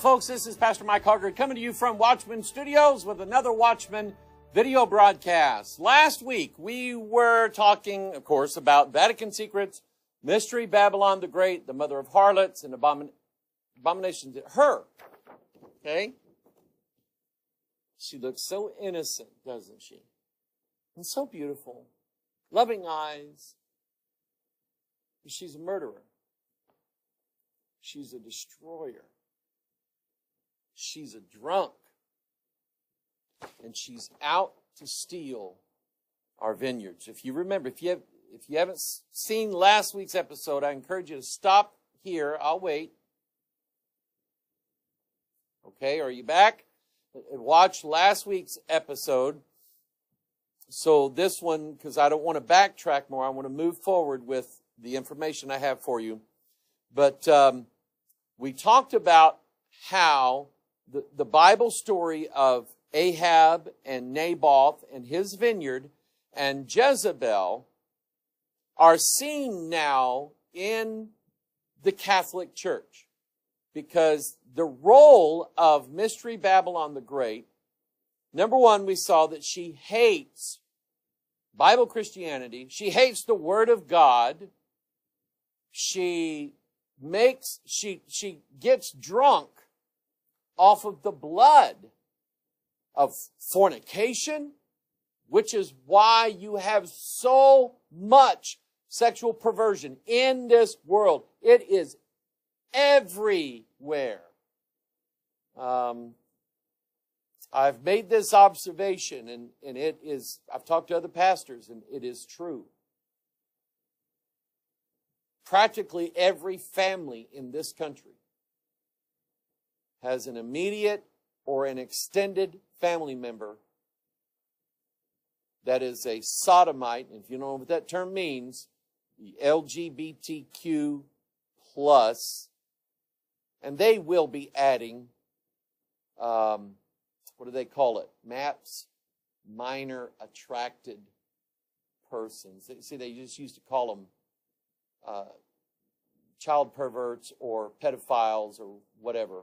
Folks. This is Pastor Mike Hoggard coming to you from Watchman Studios with another Watchman video broadcast. Last week, we were talking, of course, about Vatican secrets, Mystery Babylon the Great, the mother of harlots, and abomin- abominations. Her. Okay? She looks so innocent, doesn't she? And so beautiful. Loving eyes. She's a murderer. She's a destroyer. She's a drunk. And she's out to steal our vineyards. If you remember, if you have, if you haven't seen last week's episode, I encourage you to stop here. I'll wait. Okay, are you back? Watch last week's episode. So this one, because I don't want to backtrack more, I want to move forward with the information I have for you. But um, we talked about how the, the Bible story of Ahab and Naboth and his vineyard and Jezebel are seen now in the Catholic Church because the role of Mystery Babylon the Great, number one, we saw that she hates Bible Christianity. She hates the Word of God. She makes, she, she gets drunk off of the blood of fornication, which is why you have so much sexual perversion in this world. It is everywhere. Um, I've made this observation and, and it is, I've talked to other pastors and it is true. Practically every family in this country has an immediate or an extended family member that is a sodomite, and if you don't know what that term means, LGBTQ plus, and they will be adding, um, what do they call it? MAPS, minor attracted persons. See, they just used to call them uh, child perverts or pedophiles or whatever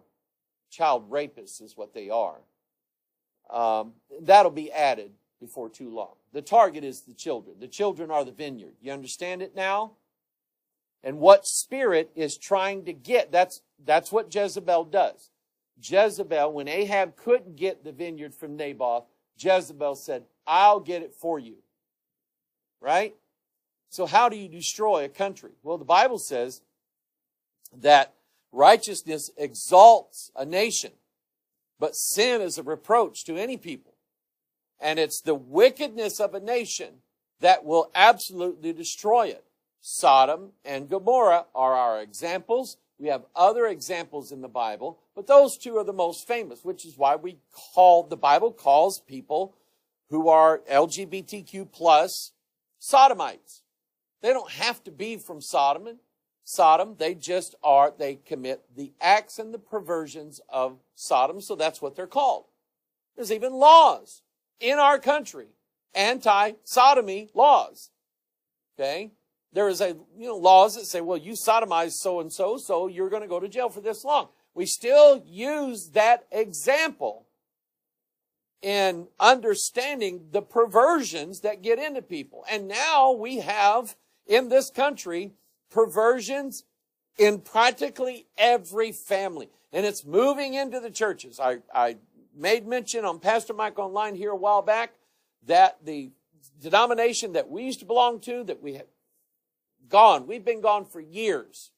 child rapists is what they are. Um, that'll be added before too long. The target is the children. The children are the vineyard. You understand it now? And what spirit is trying to get, that's, that's what Jezebel does. Jezebel, when Ahab couldn't get the vineyard from Naboth, Jezebel said, I'll get it for you. Right? So how do you destroy a country? Well, the Bible says that Righteousness exalts a nation, but sin is a reproach to any people. And it's the wickedness of a nation that will absolutely destroy it. Sodom and Gomorrah are our examples. We have other examples in the Bible, but those two are the most famous, which is why we call, the Bible calls people who are LGBTQ plus sodomites. They don't have to be from Sodom Sodom. They just are, they commit the acts and the perversions of Sodom, so that's what they're called. There's even laws in our country, anti-sodomy laws. Okay? There is a, you know, laws that say, well, you sodomized so and so, so you're going to go to jail for this long. We still use that example in understanding the perversions that get into people. And now we have in this country perversions in practically every family. And it's moving into the churches. I, I made mention on Pastor Mike Online here a while back that the denomination that we used to belong to, that we have gone, we've been gone for years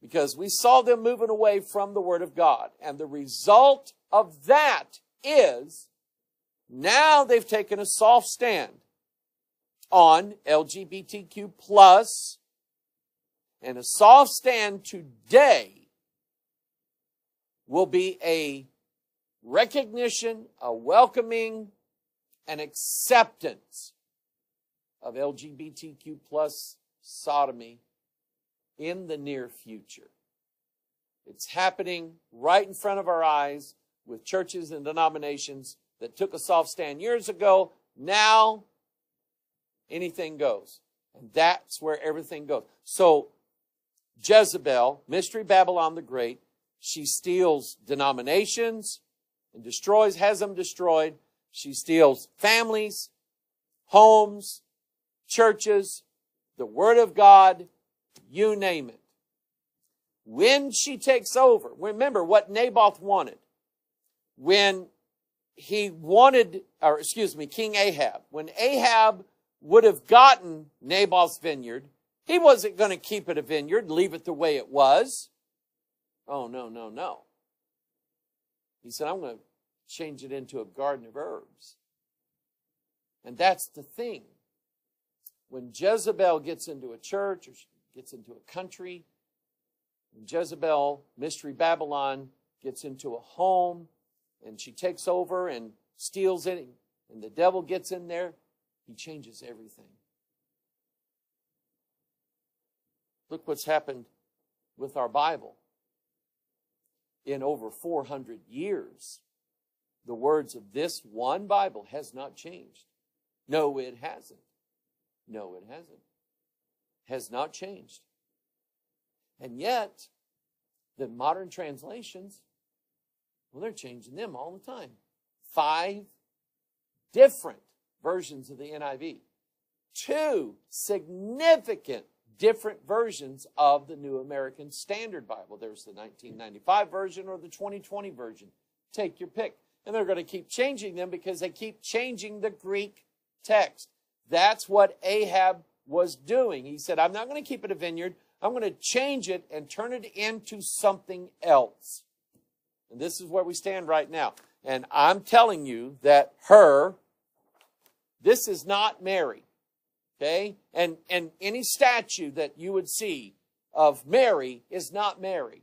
because we saw them moving away from the Word of God. And the result of that is now they've taken a soft stand on LGBTQ plus and a soft stand today will be a recognition, a welcoming, an acceptance of LGBTQ plus sodomy in the near future. It's happening right in front of our eyes with churches and denominations that took a soft stand years ago. Now, anything goes. And that's where everything goes. So, Jezebel, Mystery Babylon the Great, She steals denominations and destroys, has them destroyed. She steals families, homes, churches, the Word of God, you name it. When she takes over, remember what Naboth wanted. When he wanted, or excuse me, King Ahab, when Ahab would have gotten Naboth's vineyard, he wasn't going to keep it a vineyard, leave it the way it was. Oh, no, no, no. He said, I'm going to change it into a garden of herbs. And that's the thing. When Jezebel gets into a church or gets into a country, when Jezebel, Mystery Babylon, gets into a home and she takes over and steals it, and the devil gets in there, he changes everything. Look what's happened with our Bible. In over 400 years, the words of this one Bible has not changed. No, it hasn't. No, it hasn't. Has not changed. And yet, the modern translations, well, they're changing them all the time. Five different versions of the NIV. Two significant different versions of the New American Standard Bible. There's the 1995 version or the 2020 version. Take your pick. And they're going to keep changing them because they keep changing the Greek text. That's what Ahab was doing. He said, I'm not going to keep it a vineyard. I'm going to change it and turn it into something else. And this is where we stand right now. And I'm telling you that her, this is not Mary. Okay? And, and any statue that you would see of Mary is not Mary.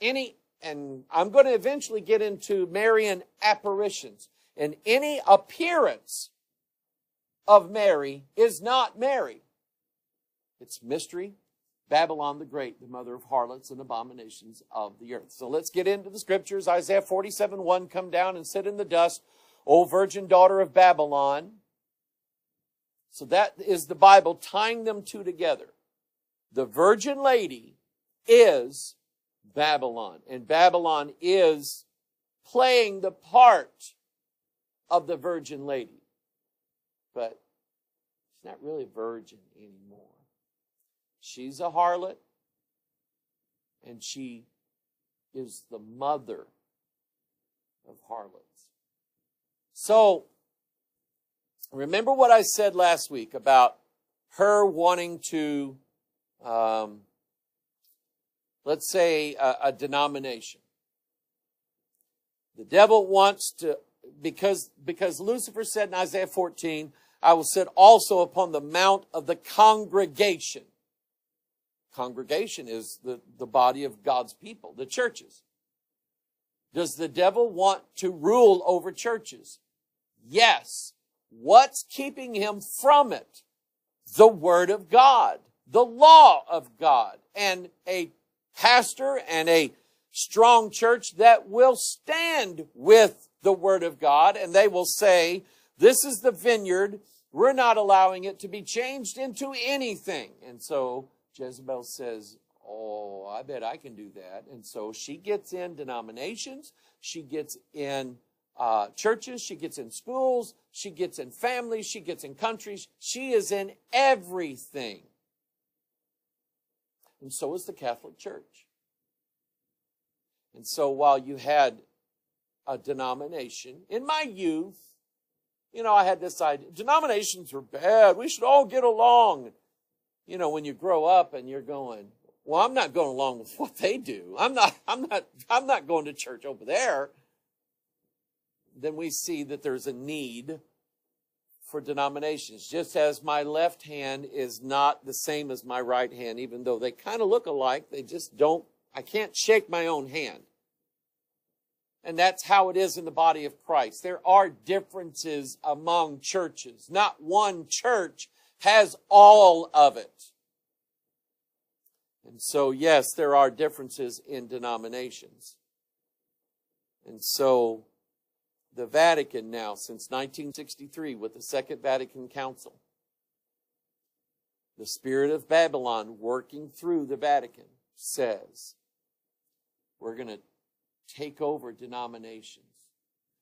Any, and I'm going to eventually get into Marian apparitions. And any appearance of Mary is not Mary. It's mystery, Babylon the Great, the mother of harlots and abominations of the earth. So let's get into the scriptures. Isaiah 47 1 Come down and sit in the dust, O virgin daughter of Babylon. So that is the Bible tying them two together. The virgin lady is Babylon, and Babylon is playing the part of the virgin lady. But she's not really a virgin anymore. She's a harlot, and she is the mother of harlots. So, remember what I said last week about her wanting to, um, let's say, a, a denomination. The devil wants to, because, because Lucifer said in Isaiah 14, I will sit also upon the mount of the congregation Congregation is the, the body of God's people, the churches. Does the devil want to rule over churches? Yes. What's keeping him from it? The Word of God, the law of God, and a pastor and a strong church that will stand with the Word of God, and they will say, this is the vineyard. We're not allowing it to be changed into anything. And so Jezebel says, Oh, I bet I can do that. And so she gets in denominations, she gets in uh, churches, she gets in schools, she gets in families, she gets in countries. She is in everything. And so is the Catholic Church. And so while you had a denomination, in my youth, you know, I had this idea denominations are bad. We should all get along you know, when you grow up and you're going, well, I'm not going along with what they do. I'm not, I'm not, I'm not going to church over there. Then we see that there's a need for denominations. Just as my left hand is not the same as my right hand, even though they kind of look alike, they just don't, I can't shake my own hand. And that's how it is in the body of Christ. There are differences among churches. Not one church has all of it. And so, yes, there are differences in denominations. And so, the Vatican now, since 1963, with the Second Vatican Council, the spirit of Babylon working through the Vatican says we're going to take over denominations.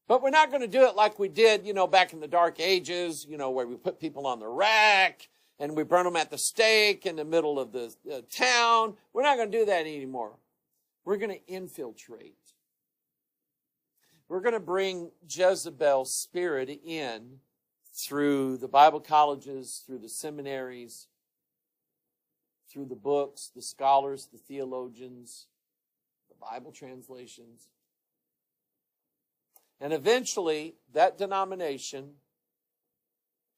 But we're not going to do it like we did, you know, back in the dark ages, you know, where we put people on the rack and we burn them at the stake in the middle of the uh, town. We're not going to do that anymore. We're going to infiltrate. We're going to bring Jezebel's spirit in through the Bible colleges, through the seminaries, through the books, the scholars, the theologians, the Bible translations. And eventually, that denomination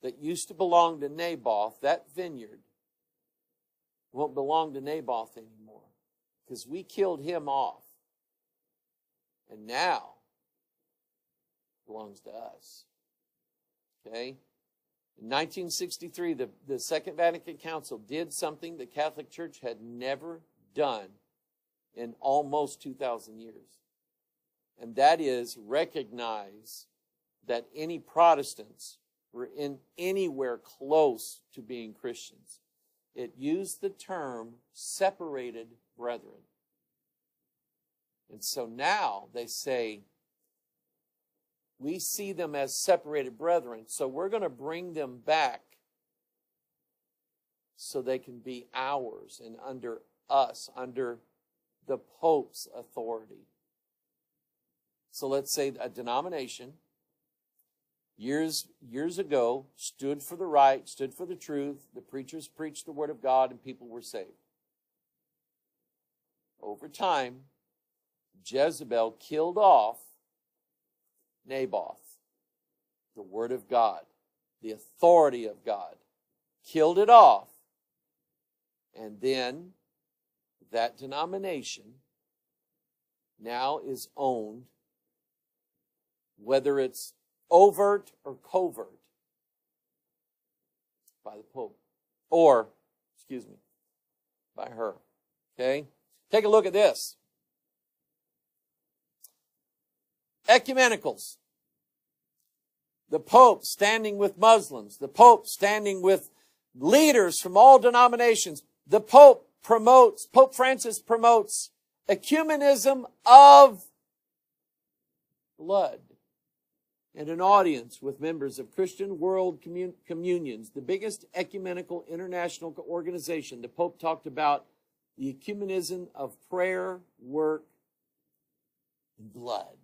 that used to belong to Naboth, that vineyard, won't belong to Naboth anymore because we killed him off. And now belongs to us. Okay? In 1963, the, the Second Vatican Council did something the Catholic Church had never done in almost 2,000 years. And that is recognize that any Protestants were in anywhere close to being Christians. It used the term separated brethren. And so now they say, we see them as separated brethren. So we're going to bring them back so they can be ours and under us, under the Pope's authority. So let's say a denomination years years ago stood for the right, stood for the truth, the preachers preached the word of God and people were saved. Over time, Jezebel killed off Naboth, the Word of God, the authority of God, killed it off, and then that denomination now is owned, whether it's overt or covert, by the Pope. Or, excuse me, by her. Okay? Take a look at this. Ecumenicals. The Pope standing with Muslims, the Pope standing with leaders from all denominations. The Pope promotes, Pope Francis promotes ecumenism of blood and an audience with members of Christian World Commun- Communions, the biggest ecumenical international organization. The Pope talked about the ecumenism of prayer, work, and blood.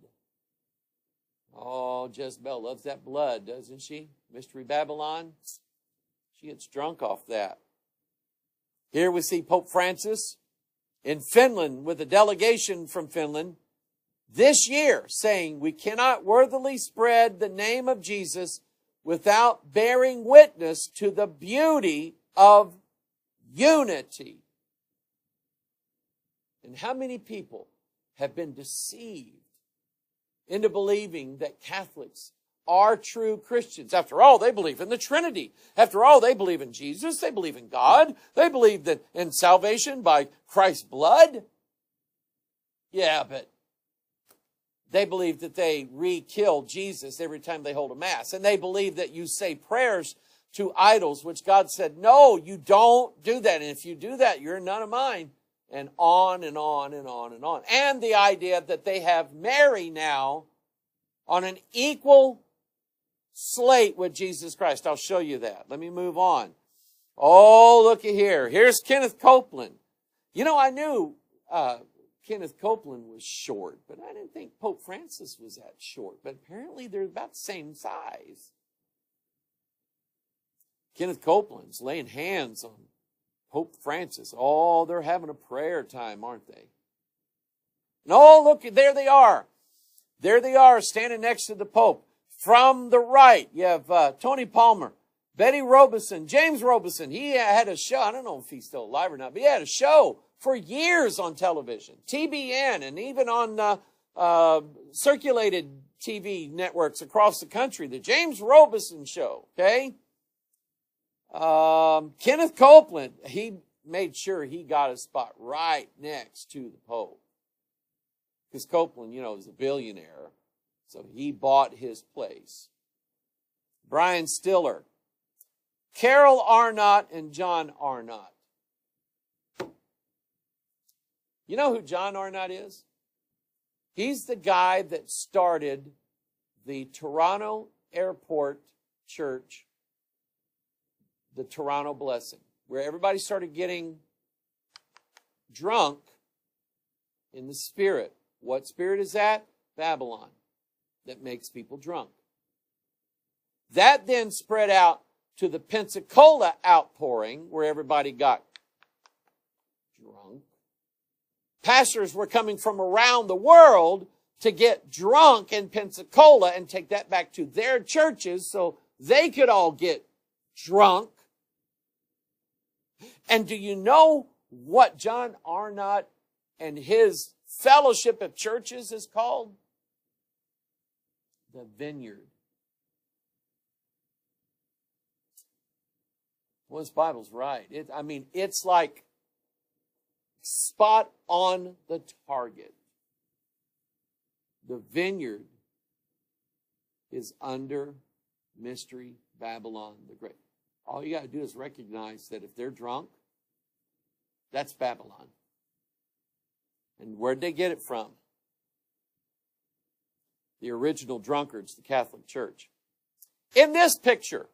Oh, Jezebel loves that blood, doesn't she? Mystery Babylon. She gets drunk off that. Here we see Pope Francis in Finland with a delegation from Finland this year saying we cannot worthily spread the name of Jesus without bearing witness to the beauty of unity. And how many people have been deceived into believing that Catholics are true Christians. After all, they believe in the Trinity. After all, they believe in Jesus. They believe in God. They believe that in salvation by Christ's blood. Yeah, but they believe that they re-kill Jesus every time they hold a mass. And they believe that you say prayers to idols, which God said, no, you don't do that. And if you do that, you're none of mine and on and on and on and on. And the idea that they have Mary now on an equal slate with Jesus Christ. I'll show you that. Let me move on. Oh, looky here. Here's Kenneth Copeland. You know, I knew uh, Kenneth Copeland was short, but I didn't think Pope Francis was that short. But apparently they're about the same size. Kenneth Copeland's laying hands on Pope Francis. Oh, they're having a prayer time, aren't they? Oh, look, there they are. There they are standing next to the Pope. From the right, you have uh, Tony Palmer, Betty Robison, James Robison. He had a show. I don't know if he's still alive or not, but he had a show for years on television, TBN, and even on uh, uh, circulated TV networks across the country. The James Robison Show. Okay, um, Kenneth Copeland, he made sure he got a spot right next to the Pope. Because Copeland, you know, is a billionaire. So he bought his place. Brian Stiller, Carol Arnott, and John Arnott. You know who John Arnott is? He's the guy that started the Toronto Airport Church, the Toronto Blessing, where everybody started getting drunk in the spirit. What spirit is that? Babylon, that makes people drunk. That then spread out to the Pensacola outpouring, where everybody got drunk. Pastors were coming from around the world to get drunk in Pensacola and take that back to their churches so they could all get drunk. And do you know what John Arnott and his fellowship of churches is called? The vineyard. Well, this Bible's right. It, I mean, it's like spot on the target. The vineyard is under Mystery Babylon the Great. All you got to do is recognize that if they're drunk, that's Babylon. And where'd they get it from? The original drunkards, the Catholic Church. In this picture,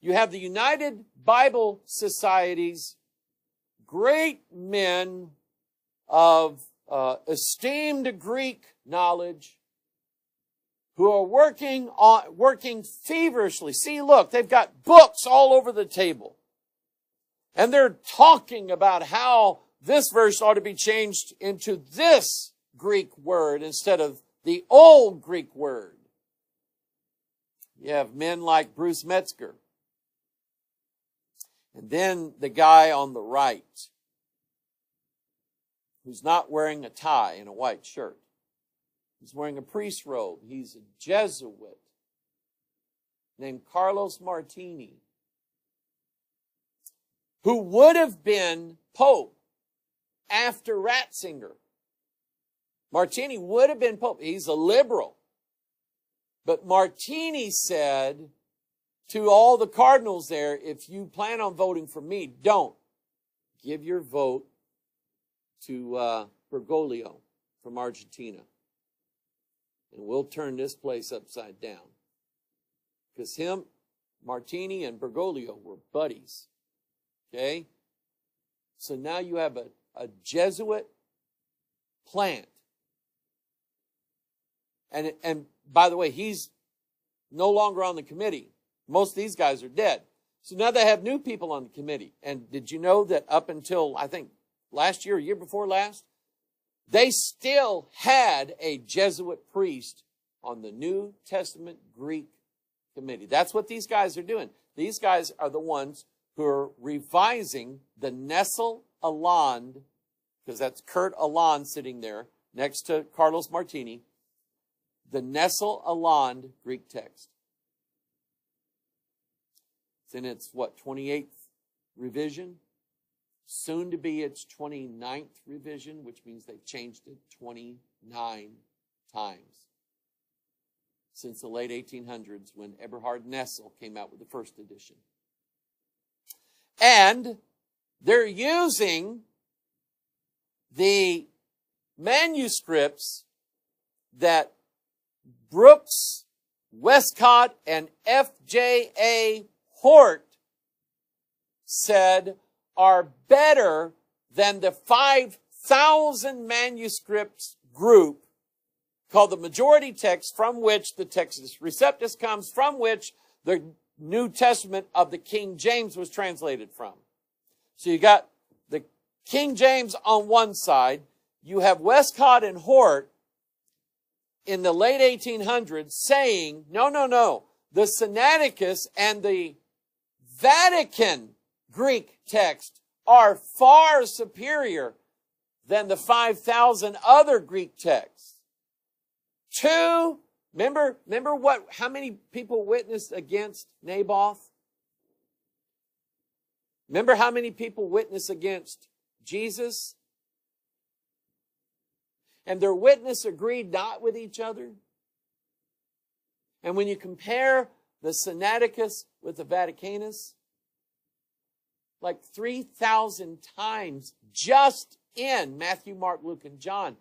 you have the United Bible Society's great men of uh, esteemed Greek knowledge who are working on, working feverishly. See, look, they've got books all over the table. And they're talking about how this verse ought to be changed into this Greek word instead of the old Greek word. You have men like Bruce Metzger. And then the guy on the right, who's not wearing a tie and a white shirt. He's wearing a priest robe. He's a Jesuit named Carlos Martini, who would have been Pope after Ratzinger. Martini would have been Pope. He's a liberal. But Martini said to all the cardinals there, if you plan on voting for me, don't. Give your vote to uh, Bergoglio from Argentina. And we'll turn this place upside down. Because him, Martini, and Bergoglio were buddies. Okay? So now you have a, a Jesuit plant. And, and by the way, he's no longer on the committee. Most of these guys are dead. So now they have new people on the committee. And did you know that up until, I think, last year, year before last, they still had a Jesuit priest on the New Testament Greek committee. That's what these guys are doing. These guys are the ones who are revising the Nestle Aland, because that's Kurt Aland sitting there next to Carlos Martini, the Nestle Aland Greek text. It's in its, what, 28th revision? Soon to be its 29th revision, which means they've changed it 29 times since the late 1800s when Eberhard Nestle came out with the first edition. And they're using the manuscripts that Brooks, Westcott, and F.J.A. Hort said are better than the 5,000 manuscripts group called the majority text from which the Textus Receptus comes, from which the New Testament of the King James was translated from. So you got the King James on one side, you have Westcott and Hort in the late 1800s saying, no, no, no, the Sinaiticus and the Vatican Greek text are far superior than the 5,000 other Greek texts. Two, remember, remember what, how many people witnessed against Naboth? Remember how many people witnessed against Jesus? And their witness agreed not with each other. And when you compare the Sinaiticus with the Vaticanus, like 3,000 times just in Matthew, Mark, Luke, and John.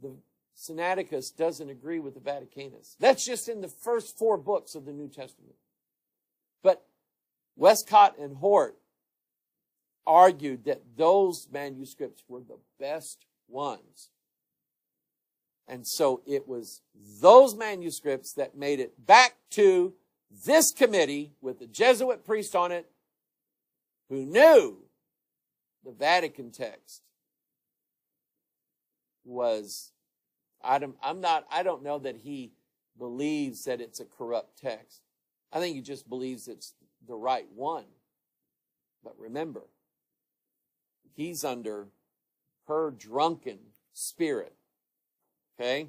The Sinaiticus doesn't agree with the Vaticanus. That's just in the first four books of the New Testament. But Westcott and Hort argued that those manuscripts were the best ones. And so it was those manuscripts that made it back to this committee with the Jesuit priest on it who knew the Vatican text was, I'm not, I don't know that he believes that it's a corrupt text. I think he just believes it's the right one. But remember, he's under her drunken spirit. Okay?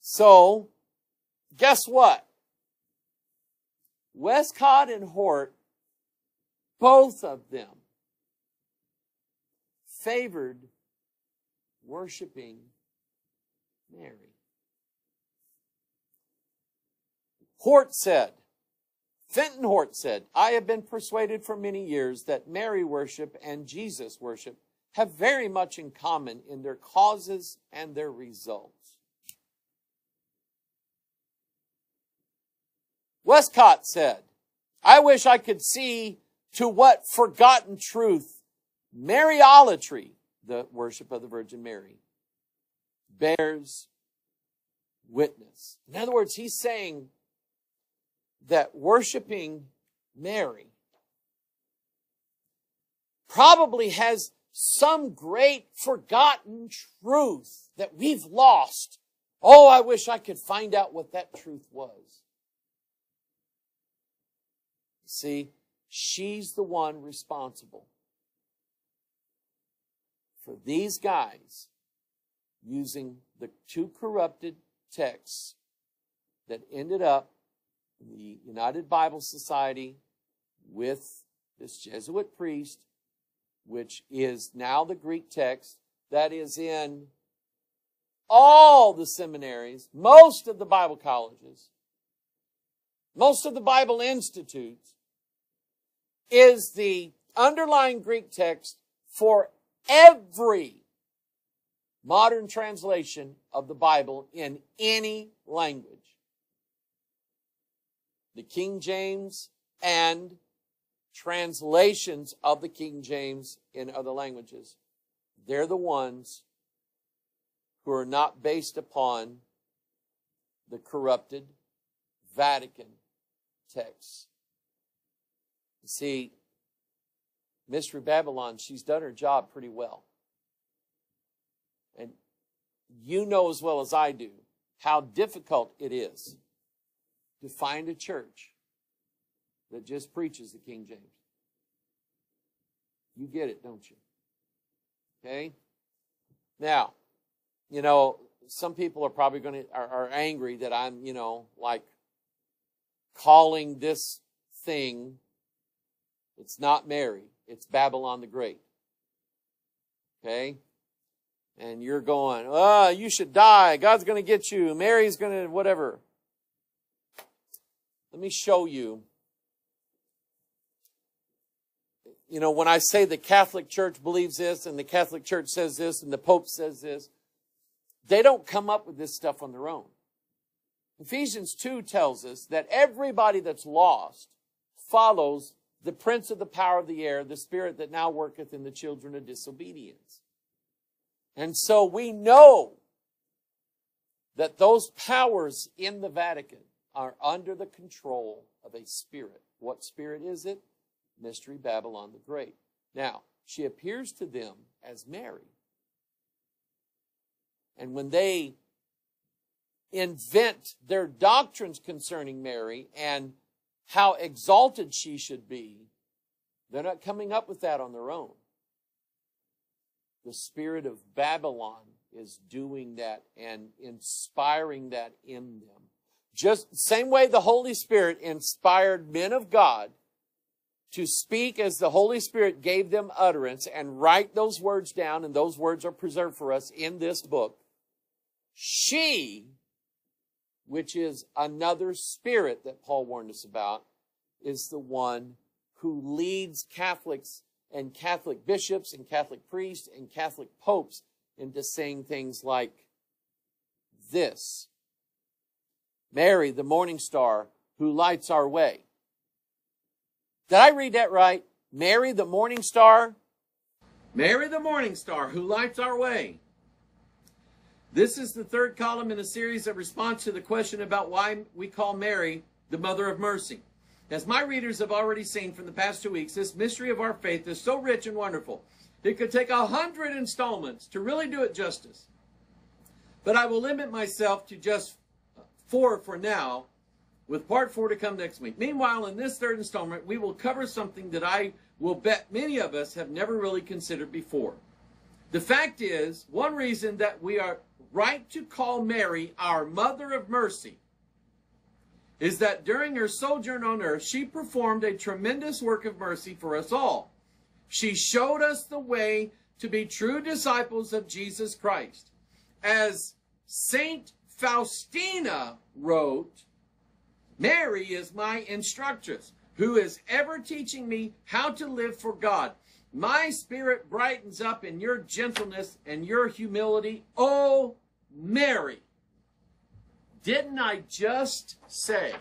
So, guess what? Westcott and Hort, both of them, favored worshiping Mary. Hort said, Fenton Hort said, I have been persuaded for many years that Mary worship and Jesus worship have very much in common in their causes and their results. Westcott said, I wish I could see to what forgotten truth Mariolatry, the worship of the Virgin Mary, bears witness. In other words, he's saying that worshiping Mary probably has some great forgotten truth that we've lost. Oh, I wish I could find out what that truth was. See, she's the one responsible. For these guys using the two corrupted texts that ended up in the United Bible Society with this Jesuit priest, which is now the Greek text that is in all the seminaries, most of the Bible colleges, most of the Bible institutes, is the underlying Greek text for every modern translation of the Bible in any language. The King James and translations of the King James in other languages. They're the ones who are not based upon the corrupted Vatican texts. See, Mystery Babylon, she's done her job pretty well. And you know as well as I do how difficult it is to find a church that just preaches the King James. You get it, don't you? Okay? Now, you know, some people are probably going to, are, are angry that I'm, you know, like calling this thing, it's not Mary, it's Babylon the Great. Okay? And you're going, oh, you should die. God's going to get you. Mary's going to, whatever. Let me show you. You know, when I say the Catholic Church believes this and the Catholic Church says this and the Pope says this, they don't come up with this stuff on their own. Ephesians 2 tells us that everybody that's lost follows the prince of the power of the air, the spirit that now worketh in the children of disobedience. And so we know that those powers in the Vatican are under the control of a spirit. What spirit is it? Mystery Babylon the Great. Now, she appears to them as Mary. And when they invent their doctrines concerning Mary and how exalted she should be, they're not coming up with that on their own. The spirit of Babylon is doing that and inspiring that in them. Just same way the Holy Spirit inspired men of God to speak as the Holy Spirit gave them utterance and write those words down, and those words are preserved for us in this book. She which is another spirit that Paul warned us about, is the one who leads Catholics and Catholic bishops and Catholic priests and Catholic popes into saying things like this Mary, the morning star, who lights our way. Did I read that right? Mary, the morning star? Mary, the morning star, who lights our way. This is the third column in a series of response to the question about why we call Mary the Mother of Mercy. As my readers have already seen from the past two weeks, this mystery of our faith is so rich and wonderful. It could take a hundred installments to really do it justice. But I will limit myself to just four for now, with part four to come next week. Meanwhile, in this third installment, we will cover something that I will bet many of us have never really considered before. The fact is, one reason that we are right to call Mary our Mother of Mercy is that during her sojourn on earth, she performed a tremendous work of mercy for us all. She showed us the way to be true disciples of Jesus Christ. As Saint Faustina wrote, Mary is my instructress, who is ever teaching me how to live for God. My spirit brightens up in your gentleness and your humility. Oh, Mary. Didn't I just say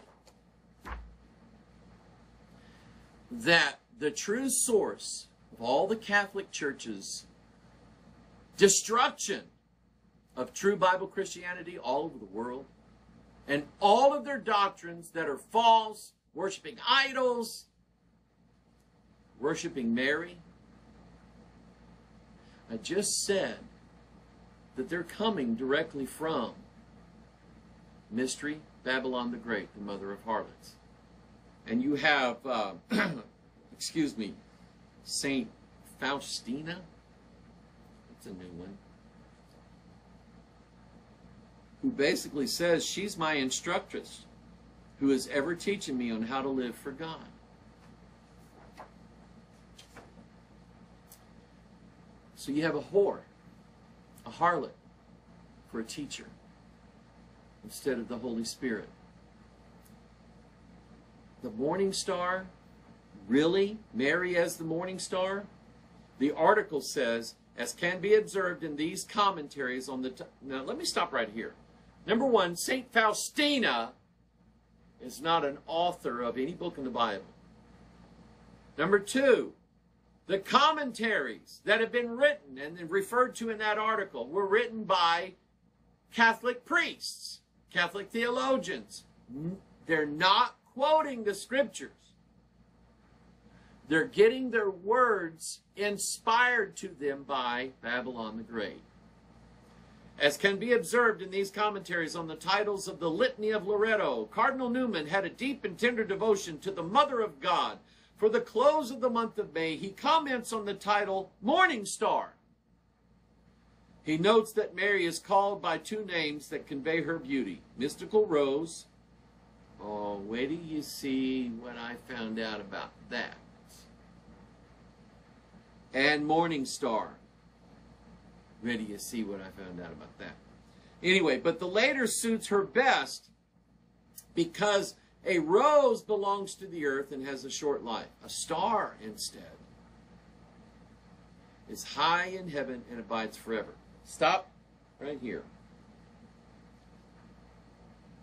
that the true source of all the Catholic Church's destruction of true Bible Christianity all over the world and all of their doctrines that are false, worshiping idols, worshiping Mary. I just said that they're coming directly from Mystery Babylon the Great, the mother of harlots. And you have, uh, excuse me, Saint Faustina. That's a new one. Who basically says she's my instructress, who is ever teaching me on how to live for God. So you have a whore a harlot for a teacher instead of the Holy Spirit. The morning star, really? Mary as the morning star? The article says, as can be observed in these commentaries on the. Now, let me stop right here. Number one, St. Faustina is not an author of any book in the Bible. Number two, the commentaries that have been written and referred to in that article were written by Catholic priests, Catholic theologians. They're not quoting the scriptures. They're getting their words inspired to them by Babylon the Great. As can be observed in these commentaries on the titles of the Litany of Loreto, Cardinal Newman had a deep and tender devotion to the Mother of God for the close of the month of May, he comments on the title Morning Star. He notes that Mary is called by two names that convey her beauty Mystical Rose. Oh, wait till you see what I found out about that. And Morning Star. Ready to see what I found out about that. Anyway, but the later suits her best because a rose belongs to the earth and has a short life. A star, instead, is high in heaven and abides forever. Stop right here.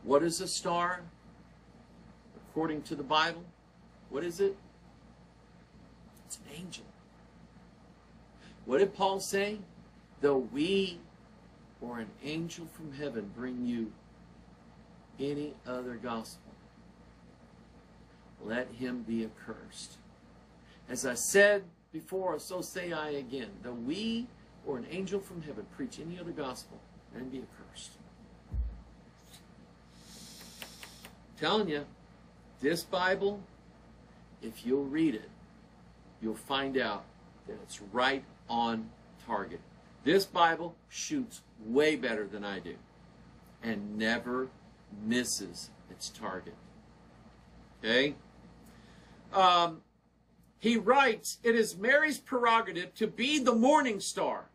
What is a star? According to the Bible, what is it? It's an angel. What did Paul say? Though we or an angel from heaven bring you any other gospel let him be accursed. As I said before, so say I again. Though we or an angel from heaven preach any other gospel, him be accursed. I'm telling you, this Bible, if you'll read it, you'll find out that it's right on target. This Bible shoots way better than I do and never misses its target. Okay? Um, he writes, It is Mary's prerogative to be the morning star,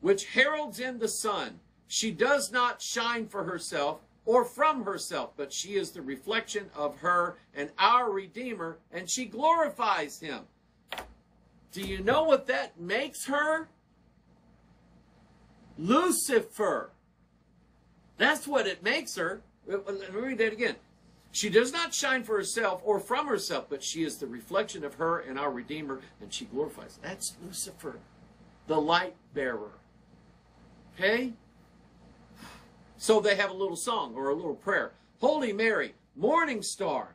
which heralds in the sun. She does not shine for herself or from herself, but she is the reflection of her and our Redeemer, and she glorifies him. Do you know what that makes her? Lucifer. That's what it makes her. Let me read that again. She does not shine for herself or from herself, but she is the reflection of her and our Redeemer, and she glorifies. That's Lucifer, the light bearer. Okay? So they have a little song or a little prayer. Holy Mary, morning star,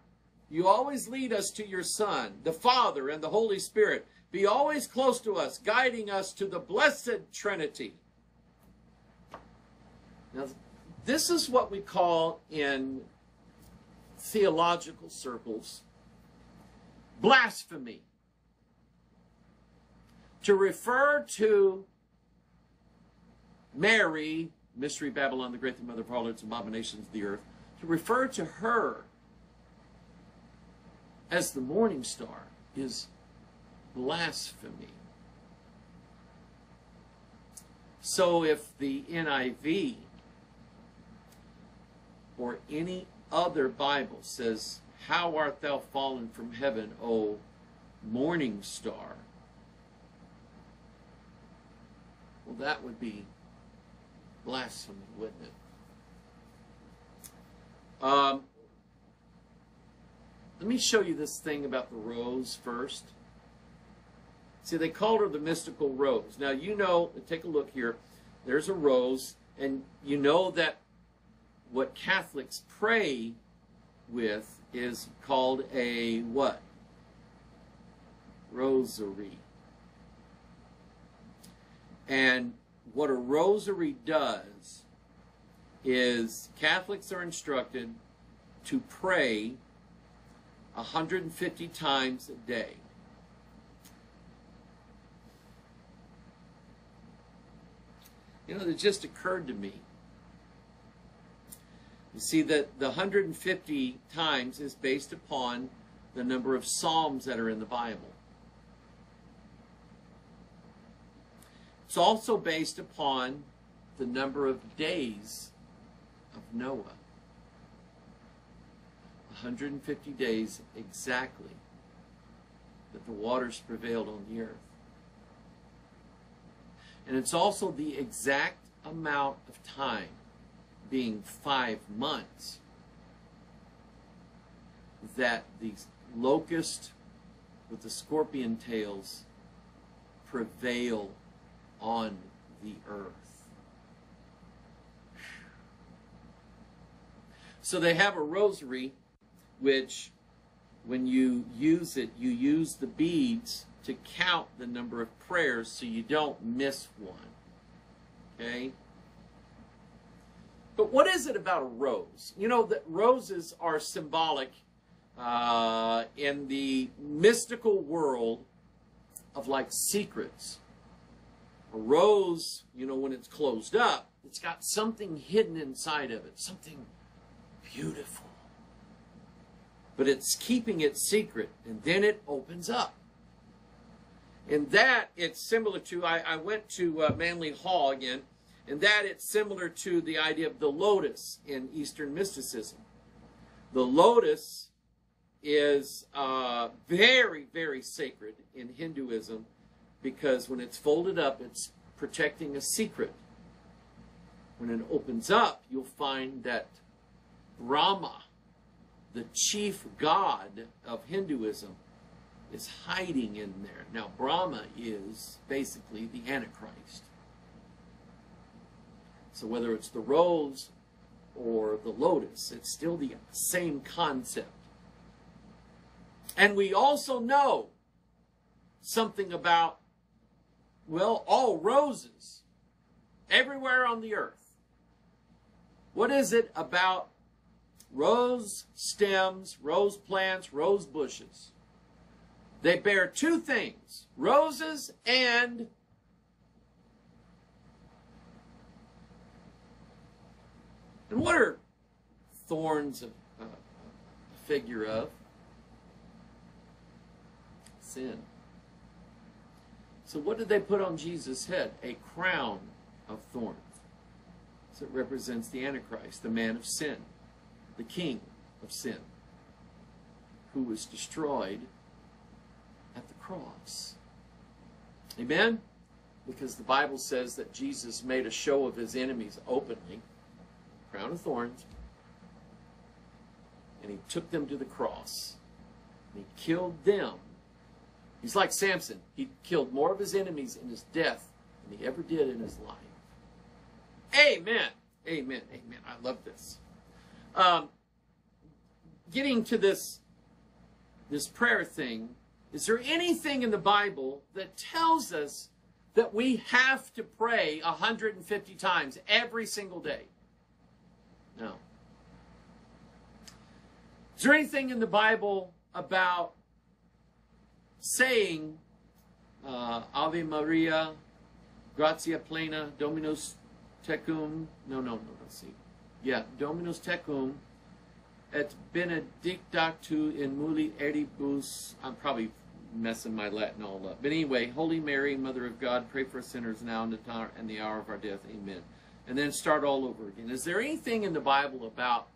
you always lead us to your Son, the Father, and the Holy Spirit. Be always close to us, guiding us to the blessed Trinity. Now, this is what we call in theological circles blasphemy. To refer to Mary, Mystery Babylon, the great the mother of all its abominations of the earth, to refer to her as the morning star is blasphemy. So if the NIV or any other Bible says, How art thou fallen from heaven, O morning star? Well, that would be blasphemy, wouldn't it? Um, let me show you this thing about the rose first. See, they called her the mystical rose. Now, you know, take a look here. There's a rose, and you know that what Catholics pray with is called a what? Rosary. And what a rosary does is Catholics are instructed to pray 150 times a day. You know, it just occurred to me. You see that the 150 times is based upon the number of Psalms that are in the Bible. It's also based upon the number of days of Noah. 150 days exactly that the waters prevailed on the earth. And it's also the exact amount of time, being five months, that the locust with the scorpion tails prevail on the earth. So they have a rosary, which when you use it, you use the beads to count the number of prayers so you don't miss one. Okay? But what is it about a rose? You know that roses are symbolic uh, in the mystical world of like secrets. A rose, you know, when it's closed up, it's got something hidden inside of it, something beautiful. But it's keeping it secret, and then it opens up. And that, it's similar to, I, I went to uh, Manly Hall again, in that it's similar to the idea of the lotus in Eastern mysticism. The lotus is uh, very, very sacred in Hinduism because when it's folded up, it's protecting a secret. When it opens up, you'll find that Brahma, the chief god of Hinduism, is hiding in there. Now, Brahma is basically the Antichrist. So whether it's the rose or the lotus, it's still the same concept. And we also know something about, well, all roses everywhere on the earth. What is it about rose stems, rose plants, rose bushes they bear two things roses and And what are thorns a, a, a figure of? Sin. So what did they put on Jesus' head? A crown of thorns. So it represents the Antichrist, the man of sin, the king of sin, who was destroyed at the cross. Amen? because the Bible says that Jesus made a show of his enemies openly, crown of thorns, and he took them to the cross. And he killed them. He's like Samson. He killed more of his enemies in his death than he ever did in his life. Amen. Amen. Amen. I love this. Um, getting to this this prayer thing, is there anything in the Bible that tells us that we have to pray 150 times every single day? No. Is there anything in the Bible about saying uh, Ave Maria, Gratia Plena, Dominus Tecum? No, no, no, let's see. Yeah, Dominus Tecum et benedicta tu in mulieribus. I'm probably messing my Latin all up. But anyway, Holy Mary, Mother of God, pray for sinners now and the hour of our death. Amen. And then start all over again. Is there anything in the Bible about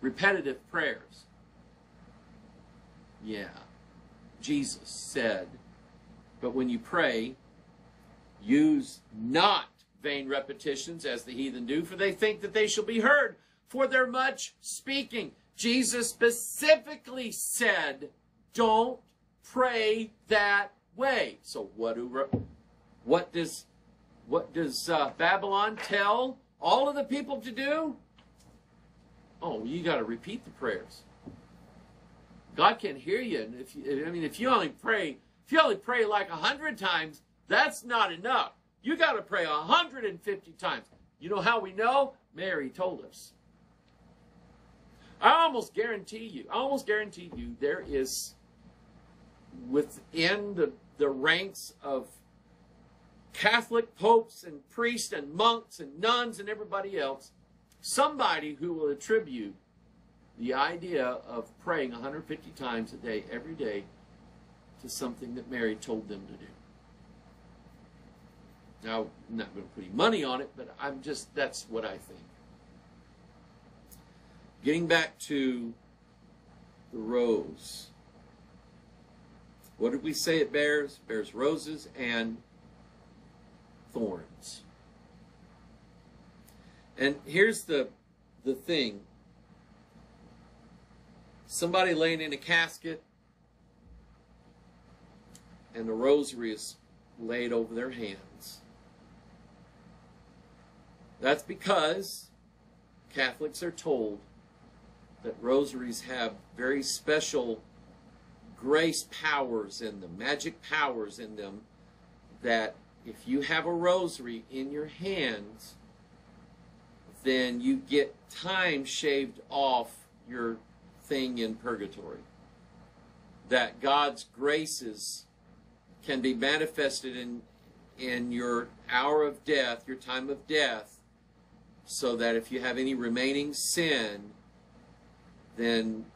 repetitive prayers? Yeah. Jesus said, but when you pray, use not vain repetitions as the heathen do, for they think that they shall be heard for their much speaking. Jesus specifically said, don't pray that way. So what do what does what does uh, Babylon tell all of the people to do? Oh, you got to repeat the prayers. God can't hear you, and if you, I mean, if you only pray, if you only pray like a hundred times, that's not enough. You got to pray a hundred and fifty times. You know how we know? Mary told us. I almost guarantee you, I almost guarantee you, there is within the, the ranks of Catholic popes and priests and monks and nuns and everybody else, somebody who will attribute the idea of praying 150 times a day, every day, to something that Mary told them to do. Now, I'm not going to put any money on it, but I'm just, that's what I think. Getting back to the rose. What did we say it bears? It bears roses and thorns. And here's the the thing. Somebody laying in a casket and the rosary is laid over their hands. That's because Catholics are told that rosaries have very special grace powers in them, magic powers in them, that if you have a rosary in your hands, then you get time shaved off your thing in purgatory. That God's graces can be manifested in, in your hour of death, your time of death, so that if you have any remaining sin, then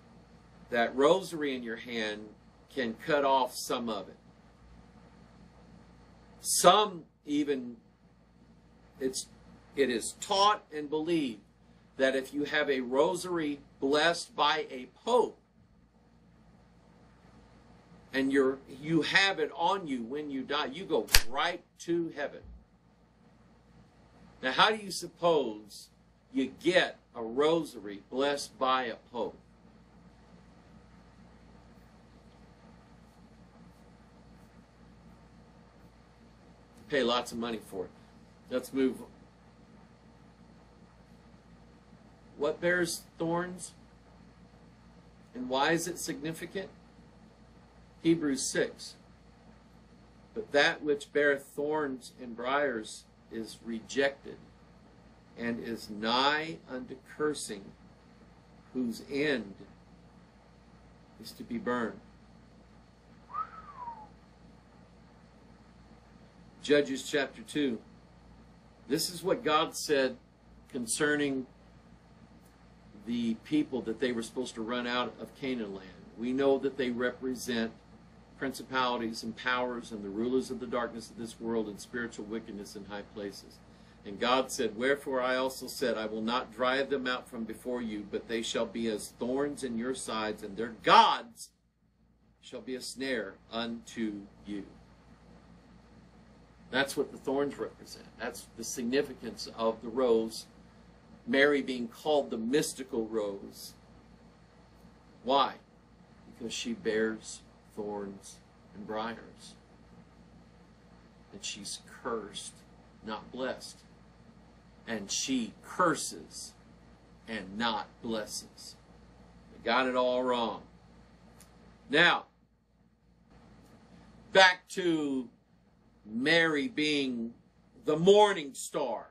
that rosary in your hand can cut off some of it. Some even it's it is taught and believed that if you have a rosary blessed by a pope and you're you have it on you when you die, you go right to heaven. Now how do you suppose you get a rosary blessed by a pope. Pay lots of money for it. Let's move. What bears thorns? And why is it significant? Hebrews 6. But that which beareth thorns and briars is rejected and is nigh unto cursing, whose end is to be burned. Judges chapter 2. This is what God said concerning the people that they were supposed to run out of Canaan land. We know that they represent principalities and powers and the rulers of the darkness of this world and spiritual wickedness in high places. And God said, Wherefore I also said, I will not drive them out from before you, but they shall be as thorns in your sides, and their gods shall be a snare unto you. That's what the thorns represent. That's the significance of the rose. Mary being called the mystical rose. Why? Because she bears thorns and briars. And she's cursed, not blessed. And she curses and not blesses. They got it all wrong. Now, back to Mary being the morning star.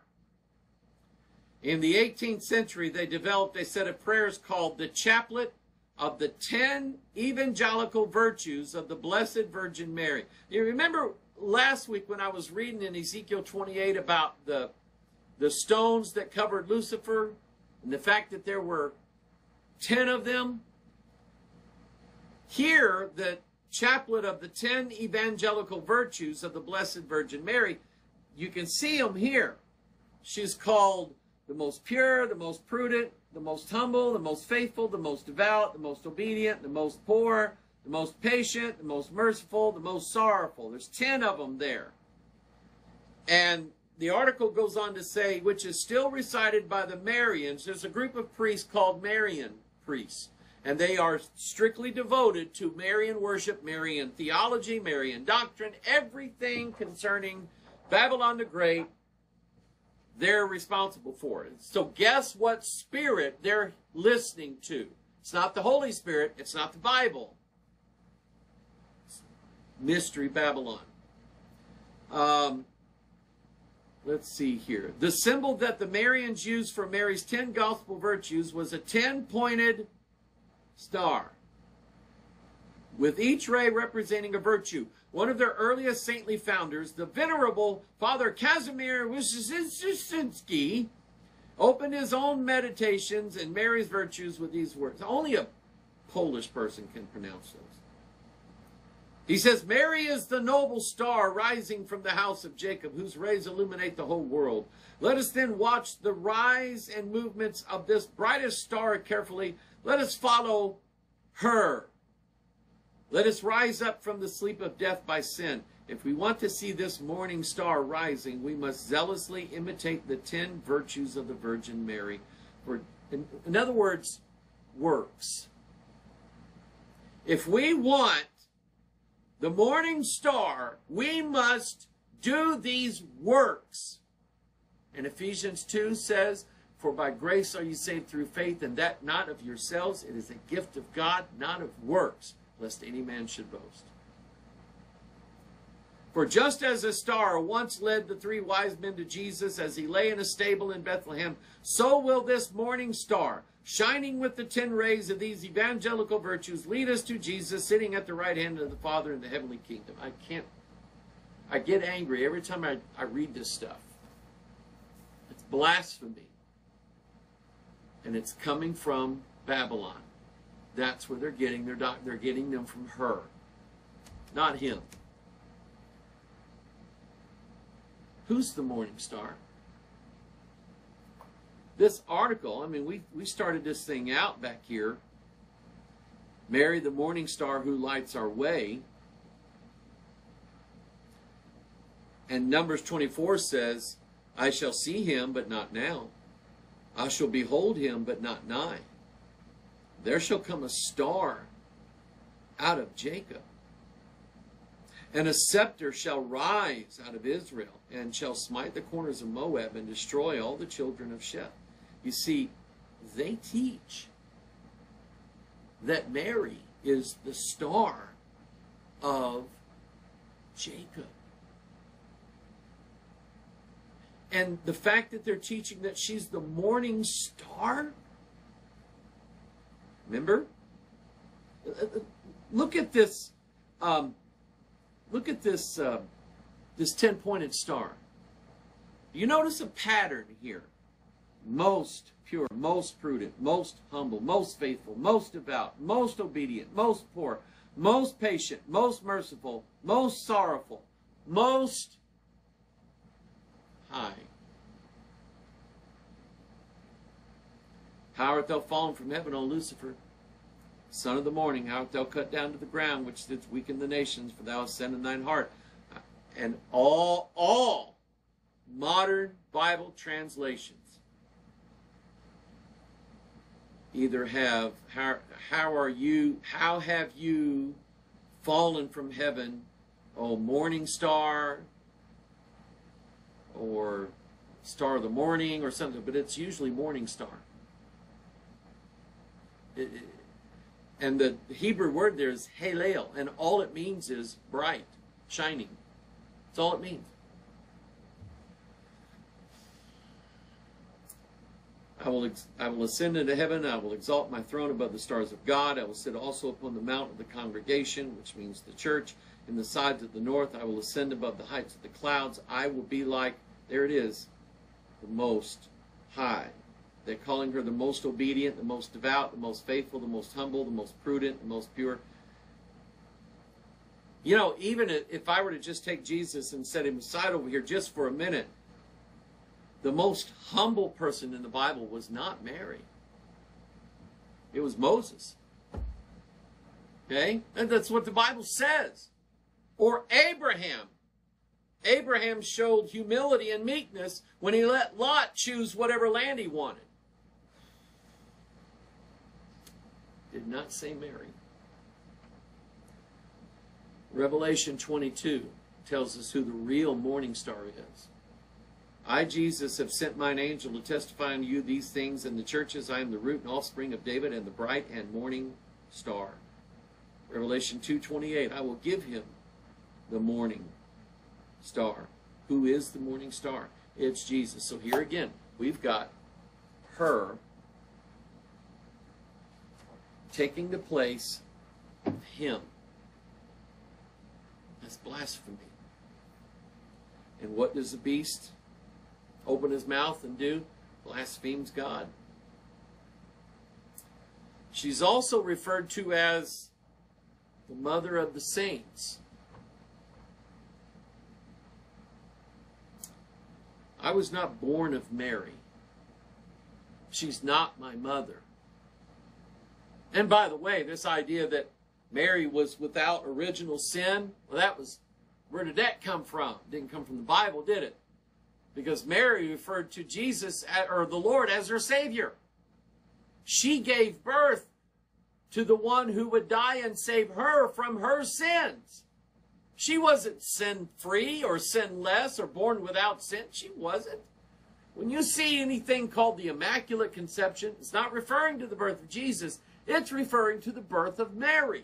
In the 18th century, they developed a set of prayers called the Chaplet of the 10 Evangelical Virtues of the Blessed Virgin Mary. You remember last week when I was reading in Ezekiel 28 about the, the stones that covered Lucifer and the fact that there were 10 of them? Here, the chaplet of the 10 evangelical virtues of the Blessed Virgin Mary, you can see them here. She's called the most pure, the most prudent, the most humble, the most faithful, the most devout, the most obedient, the most poor, the most patient, the most merciful, the most sorrowful. There's 10 of them there. And the article goes on to say, which is still recited by the Marians. There's a group of priests called Marian priests and they are strictly devoted to Marian worship, Marian theology, Marian doctrine, everything concerning Babylon the Great, they're responsible for it. So guess what spirit they're listening to? It's not the Holy Spirit, it's not the Bible. It's Mystery Babylon. Um, let's see here. The symbol that the Marians used for Mary's ten gospel virtues was a ten-pointed star, with each ray representing a virtue. One of their earliest saintly founders, the venerable Father Casimir Wyszynski, opened his own meditations and Mary's virtues with these words. Only a Polish person can pronounce those. He says, Mary is the noble star rising from the house of Jacob, whose rays illuminate the whole world. Let us then watch the rise and movements of this brightest star carefully let us follow her. Let us rise up from the sleep of death by sin. If we want to see this morning star rising, we must zealously imitate the ten virtues of the Virgin Mary. For, in, in other words, works. If we want the morning star, we must do these works. And Ephesians 2 says, for by grace are you saved through faith, and that not of yourselves. It is a gift of God, not of works, lest any man should boast. For just as a star once led the three wise men to Jesus as he lay in a stable in Bethlehem, so will this morning star, shining with the ten rays of these evangelical virtues, lead us to Jesus sitting at the right hand of the Father in the heavenly kingdom. I can't, I get angry every time I, I read this stuff. It's blasphemy and it's coming from Babylon. That's where they're getting their doc- they're getting them from her, not him. Who's the morning star? This article, I mean, we, we started this thing out back here. Mary, the morning star who lights our way. And Numbers 24 says, I shall see him, but not now. I shall behold him, but not nigh. There shall come a star out of Jacob, and a scepter shall rise out of Israel, and shall smite the corners of Moab, and destroy all the children of Sheth. You see, they teach that Mary is the star of Jacob. And the fact that they're teaching that she's the morning star, remember? Uh, uh, look at this. Um, look at this. Uh, this ten-pointed star. You notice a pattern here. Most pure, most prudent, most humble, most faithful, most devout, most obedient, most poor, most patient, most merciful, most sorrowful, most high. How art thou fallen from heaven, O Lucifer? Son of the morning, how art thou cut down to the ground, which didst weaken the nations, for thou hast said in thine heart. And all, all modern Bible translations either have, how, how are you, how have you fallen from heaven, O morning star, or star of the morning or something, but it's usually morning star. It, it, and the Hebrew word there is halel, and all it means is bright, shining. That's all it means. I will, I will ascend into heaven. I will exalt my throne above the stars of God. I will sit also upon the mount of the congregation, which means the church. In the sides of the north, I will ascend above the heights of the clouds. I will be like, there it is, the Most High. They're calling her the most obedient, the most devout, the most faithful, the most humble, the most prudent, the most pure. You know, even if I were to just take Jesus and set him aside over here just for a minute, the most humble person in the Bible was not Mary. It was Moses. Okay? And that's what the Bible says. Or Abraham. Abraham showed humility and meekness when he let Lot choose whatever land he wanted. Did not say Mary. Revelation 22 tells us who the real morning star is. I, Jesus, have sent mine angel to testify unto you these things in the churches. I am the root and offspring of David and the bright and morning star. Revelation 2.28, I will give him the morning star. Who is the morning star? It's Jesus. So here again, we've got her taking the place of him. That's blasphemy. And what does the beast open his mouth and do? Blasphemes God. She's also referred to as the mother of the saints. I was not born of Mary. She's not my mother. And by the way, this idea that Mary was without original sin, well, that was, where did that come from? Didn't come from the Bible, did it? Because Mary referred to Jesus, or the Lord, as her Savior. She gave birth to the one who would die and save her from her sins. She wasn't sin free or sinless or born without sin. She wasn't. When you see anything called the Immaculate Conception, it's not referring to the birth of Jesus, it's referring to the birth of Mary.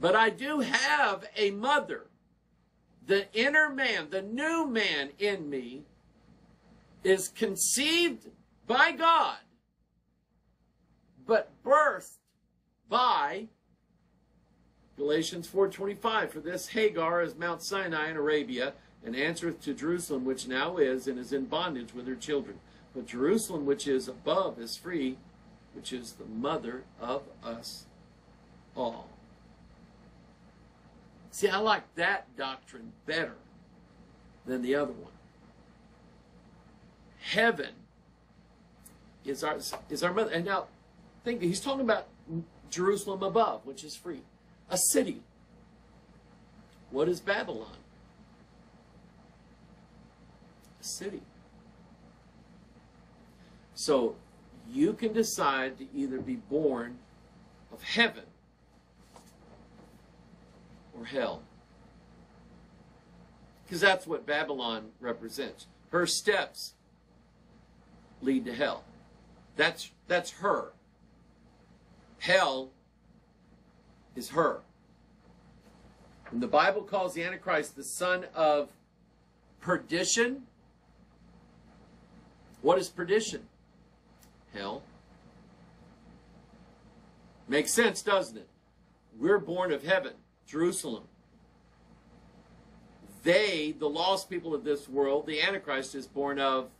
But I do have a mother. The inner man, the new man in me, is conceived by God, but birthed by Galatians 4.25, For this Hagar is Mount Sinai in Arabia, and answereth to Jerusalem, which now is, and is in bondage with her children. But Jerusalem, which is above, is free, which is the mother of us all. See, I like that doctrine better than the other one. Heaven is our, is our mother. And now, think, he's talking about Jerusalem above, which is free a city. What is Babylon? A city. So you can decide to either be born of heaven or hell. Because that's what Babylon represents. Her steps lead to hell. That's, that's her. Hell is her. When the Bible calls the Antichrist the son of perdition, what is perdition? Hell. Makes sense, doesn't it? We're born of heaven, Jerusalem. They, the lost people of this world, the Antichrist is born of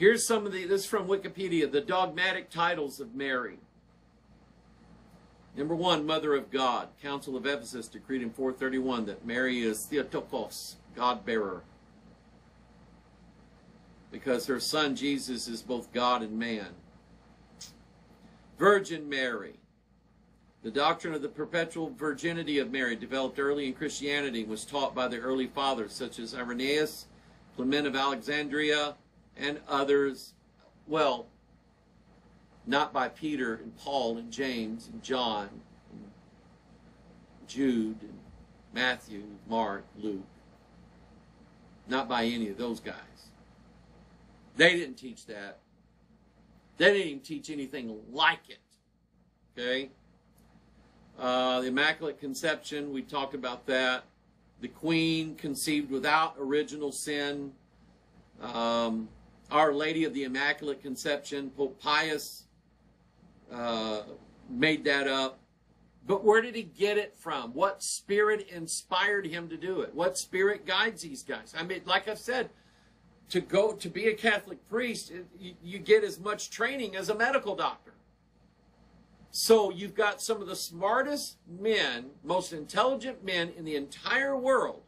Here's some of the, this is from Wikipedia, the dogmatic titles of Mary. Number one, Mother of God. Council of Ephesus decreed in 431 that Mary is Theotokos, God bearer. Because her son Jesus is both God and man. Virgin Mary. The doctrine of the perpetual virginity of Mary developed early in Christianity and was taught by the early fathers such as Irenaeus, Clement of Alexandria, and others. Well, not by Peter and Paul and James and John and Jude and Matthew, Mark, Luke. Not by any of those guys. They didn't teach that. They didn't teach anything like it. Okay? Uh, the Immaculate Conception, we talked about that. The Queen conceived without original sin. Um, Our Lady of the Immaculate Conception, Pope Pius uh, made that up. But where did he get it from? What spirit inspired him to do it? What spirit guides these guys? I mean, like I've said, to go to be a Catholic priest, you, you get as much training as a medical doctor. So you've got some of the smartest men, most intelligent men in the entire world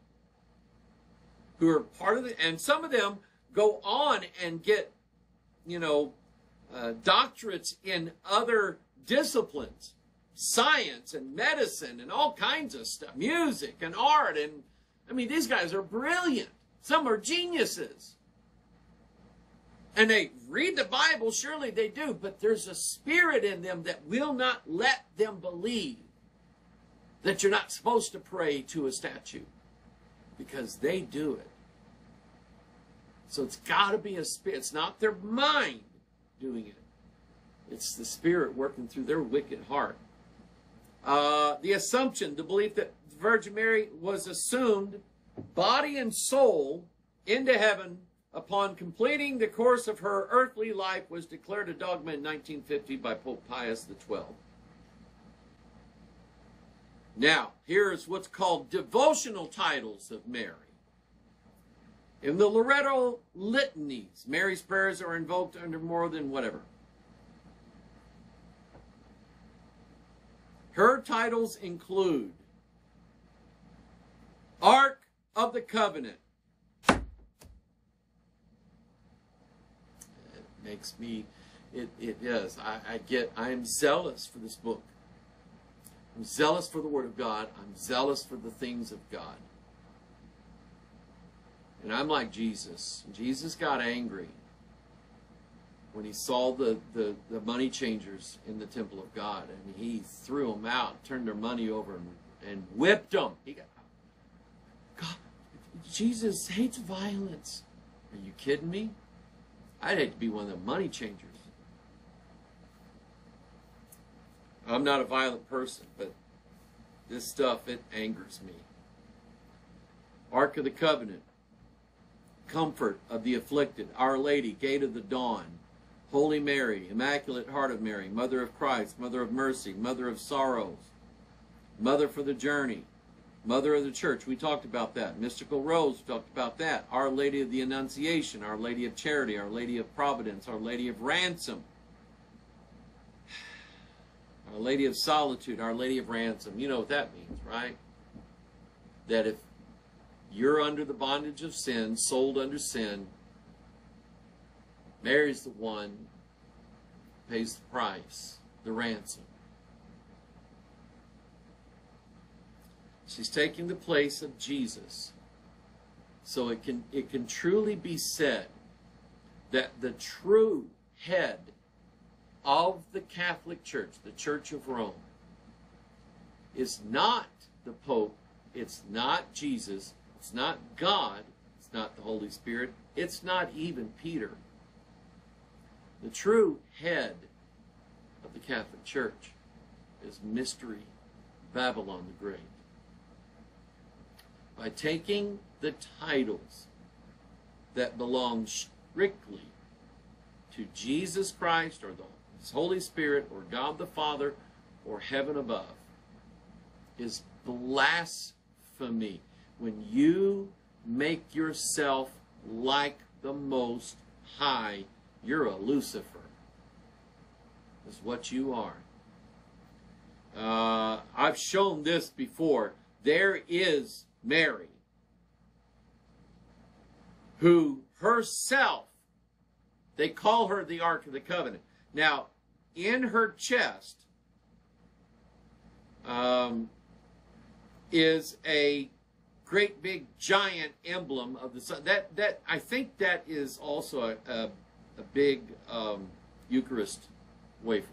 who are part of the, and some of them go on and get, you know, uh, doctorates in other disciplines, science and medicine and all kinds of stuff, music and art. And I mean, these guys are brilliant. Some are geniuses. And they read the Bible, surely they do, but there's a spirit in them that will not let them believe that you're not supposed to pray to a statue because they do it. So it's got to be a spirit. It's not their mind doing it. It's the spirit working through their wicked heart. Uh, the assumption, the belief that the Virgin Mary was assumed body and soul into heaven upon completing the course of her earthly life was declared a dogma in 1950 by Pope Pius XII. Now, here's what's called devotional titles of Mary. In the Loreto litanies, Mary's prayers are invoked under more than whatever. Her titles include Ark of the Covenant, It makes me, it, it does. I, I get, I am zealous for this book. I'm zealous for the Word of God. I'm zealous for the things of God. And I'm like Jesus. Jesus got angry when he saw the, the, the money changers in the temple of God. And he threw them out, turned their money over, and, and whipped them. He got, God, Jesus hates violence. Are you kidding me? I'd hate to be one of the money changers. I'm not a violent person, but this stuff, it angers me. Ark of the Covenant, Comfort of the Afflicted, Our Lady, Gate of the Dawn, Holy Mary, Immaculate Heart of Mary, Mother of Christ, Mother of Mercy, Mother of Sorrows, Mother for the Journey, Mother of the Church, we talked about that. Mystical Rose, talked about that. Our Lady of the Annunciation, Our Lady of Charity, Our Lady of Providence, Our Lady of Ransom, Our Lady of Solitude, Our Lady of Ransom. You know what that means, right? That if you're under the bondage of sin, sold under sin, Mary's the one pays the price, the ransom. She's taking the place of Jesus. So it can, it can truly be said that the true head of the Catholic Church, the Church of Rome, is not the Pope, it's not Jesus, it's not God, it's not the Holy Spirit, it's not even Peter. The true head of the Catholic Church is Mystery Babylon the Great by taking the titles that belong strictly to Jesus Christ or the Holy Spirit or God the Father or heaven above is blasphemy. When you make yourself like the Most High, you're a Lucifer. Is what you are. Uh, I've shown this before. There is Mary, who herself, they call her the Ark of the Covenant. Now, in her chest um, is a great big giant emblem of the sun. That that I think that is also a, a, a big um, Eucharist wafer.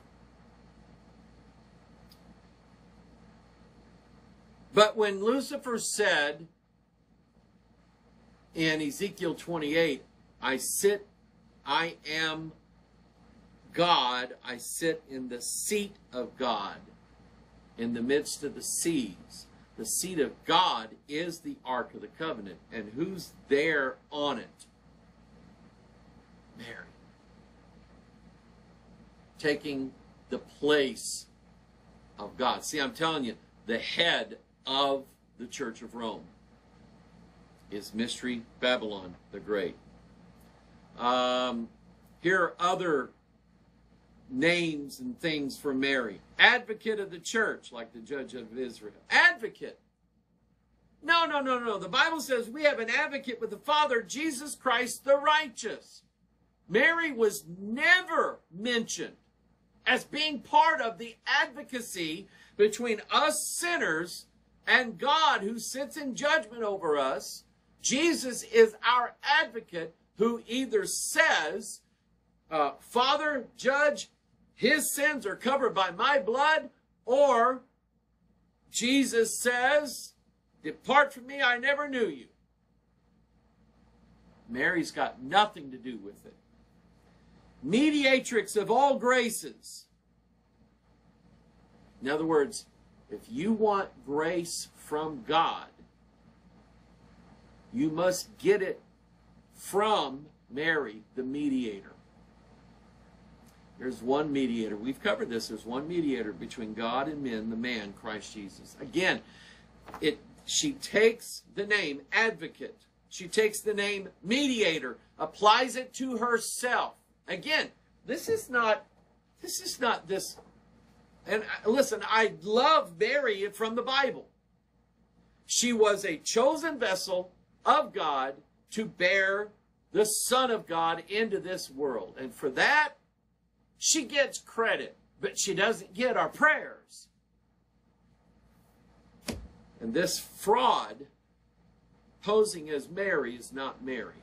But when Lucifer said in Ezekiel 28, I sit, I am God, I sit in the seat of God in the midst of the seas. The seat of God is the Ark of the Covenant. And who's there on it? Mary. Taking the place of God. See, I'm telling you, the head of the Church of Rome is Mystery Babylon the Great. Um, here are other names and things for Mary. Advocate of the church, like the judge of Israel. Advocate. No, no, no, no. The Bible says we have an advocate with the Father, Jesus Christ the righteous. Mary was never mentioned as being part of the advocacy between us sinners and God who sits in judgment over us. Jesus is our advocate who either says, uh, Father, Judge, his sins are covered by my blood, or Jesus says, Depart from me, I never knew you. Mary's got nothing to do with it. Mediatrix of all graces. In other words, if you want grace from God, you must get it from Mary, the mediator. There's one mediator. We've covered this. There's one mediator between God and men, the man, Christ Jesus. Again, it she takes the name advocate. She takes the name mediator, applies it to herself. Again, this is not this is not this and uh, listen, I love Mary from the Bible. She was a chosen vessel of God to bear the Son of God into this world. And for that, she gets credit, but she doesn't get our prayers. And this fraud posing as Mary is not Mary.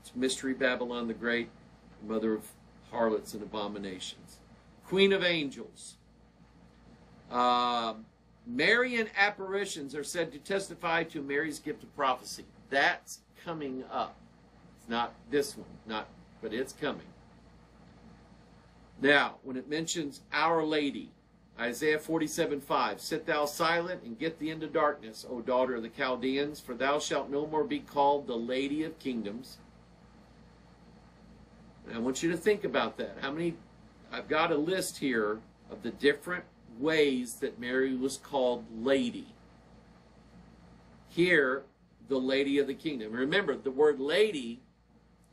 It's Mystery Babylon the Great, mother of harlots and abominations. Queen of angels. Uh, Marian apparitions are said to testify to Mary's gift of prophecy. That's coming up. It's not this one, not, but it's coming. Now, when it mentions Our Lady, Isaiah 47 5, Sit thou silent and get thee into darkness, O daughter of the Chaldeans, for thou shalt no more be called the Lady of Kingdoms. And I want you to think about that. How many, I've got a list here of the different ways that Mary was called Lady. Here, the Lady of the Kingdom. Remember, the word Lady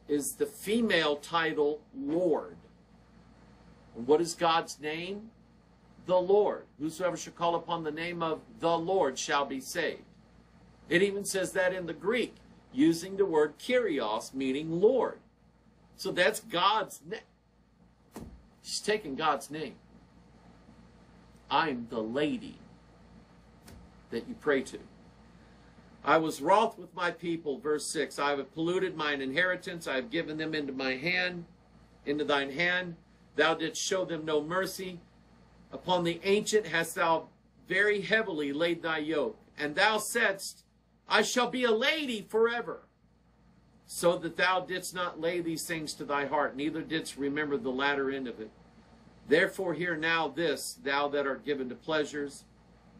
is the female title Lord. And what is God's name? The Lord. Whosoever shall call upon the name of the Lord shall be saved. It even says that in the Greek, using the word Kyrios, meaning Lord. So that's God's name. She's taking God's name. I'm the lady that you pray to. I was wroth with my people, verse 6. I have polluted mine inheritance. I have given them into my hand, into thine hand. Thou didst show them no mercy. Upon the ancient hast thou very heavily laid thy yoke. And thou saidst, I shall be a lady forever. So that thou didst not lay these things to thy heart, neither didst remember the latter end of it. Therefore hear now this, thou that art given to pleasures,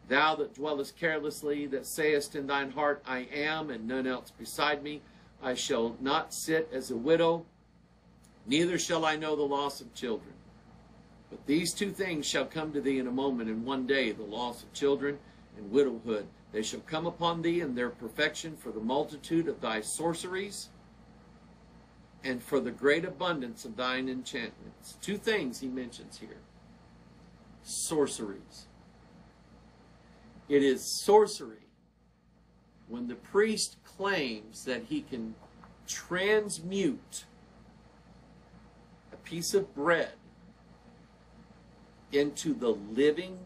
thou that dwellest carelessly, that sayest in thine heart, I am, and none else beside me. I shall not sit as a widow, neither shall I know the loss of children. But these two things shall come to thee in a moment, in one day, the loss of children and widowhood. They shall come upon thee in their perfection for the multitude of thy sorceries and for the great abundance of thine enchantments. Two things he mentions here sorceries. It is sorcery when the priest claims that he can transmute piece of bread into the living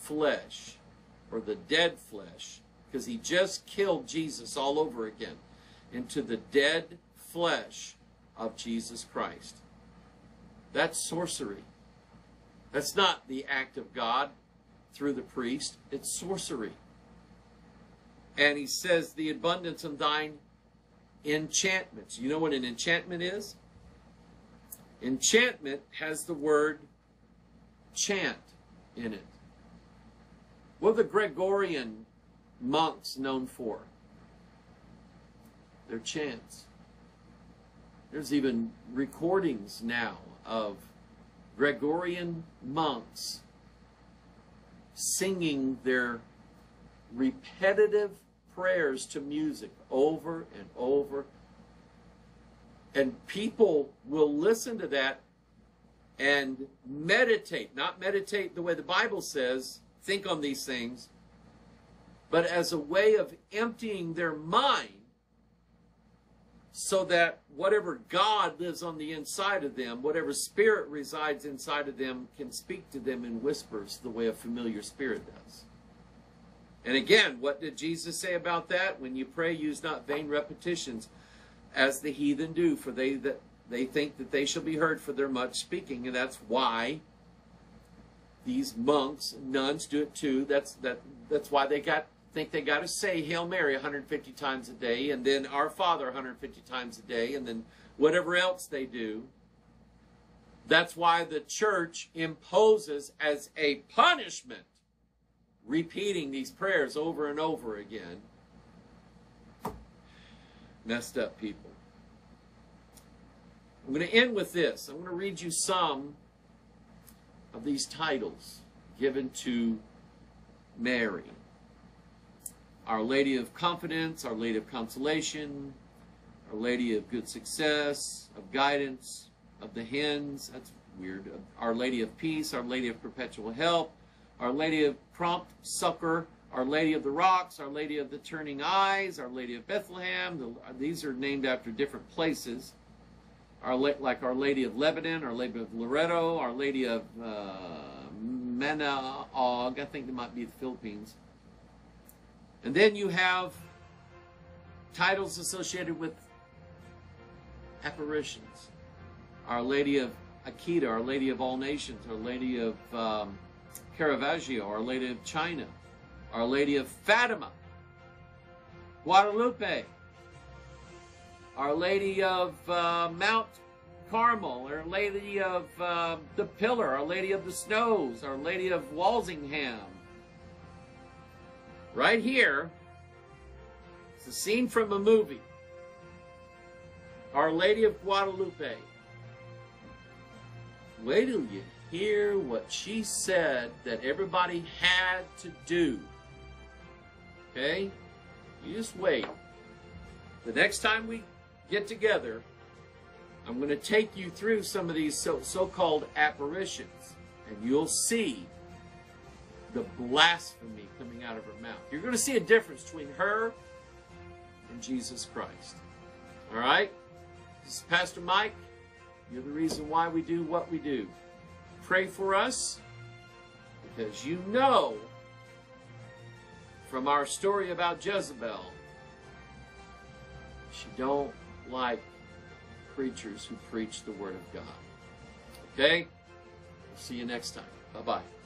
flesh or the dead flesh because he just killed Jesus all over again into the dead flesh of Jesus Christ. That's sorcery. That's not the act of God through the priest, it's sorcery. And he says, the abundance of thine enchantments. You know what an enchantment is? Enchantment has the word chant in it. What are the Gregorian monks known for? Their chants. There's even recordings now of Gregorian monks singing their repetitive prayers to music over and over. And people will listen to that and meditate, not meditate the way the Bible says, think on these things, but as a way of emptying their mind so that whatever God lives on the inside of them, whatever spirit resides inside of them, can speak to them in whispers the way a familiar spirit does. And again, what did Jesus say about that? When you pray, use not vain repetitions, as the heathen do, for they that they think that they shall be heard for their much speaking, and that's why these monks, nuns do it too. That's that. That's why they got think they got to say Hail Mary 150 times a day, and then Our Father 150 times a day, and then whatever else they do. That's why the church imposes as a punishment repeating these prayers over and over again. Messed up people. I'm going to end with this. I'm going to read you some of these titles given to Mary. Our Lady of Confidence, Our Lady of Consolation, Our Lady of Good Success, of Guidance, of the Hens, that's weird, Our Lady of Peace, Our Lady of Perpetual Help, Our Lady of Prompt Succor, Our Lady of the Rocks, Our Lady of the Turning Eyes, Our Lady of Bethlehem. The, these are named after different places. Our, like Our Lady of Lebanon, Our Lady of Loreto, Our Lady of uh, Manaoag, I think it might be the Philippines. And then you have titles associated with apparitions. Our Lady of Akita, Our Lady of All Nations, Our Lady of um, Caravaggio, Our Lady of China, Our Lady of Fatima, Guadalupe, Our Lady of uh, Mount Carmel, Our Lady of uh, the Pillar, Our Lady of the Snows, Our Lady of Walsingham, right here. It's a scene from a movie. Our Lady of Guadalupe. Wait till you hear what she said that everybody had to do. Okay? You just wait. The next time we get together, I'm going to take you through some of these so, so-called apparitions, and you'll see the blasphemy coming out of her mouth. You're going to see a difference between her and Jesus Christ. All right? This is Pastor Mike. You're the reason why we do what we do. Pray for us because you know from our story about Jezebel, she don't like preachers who preach the Word of God. Okay? See you next time. Bye-bye.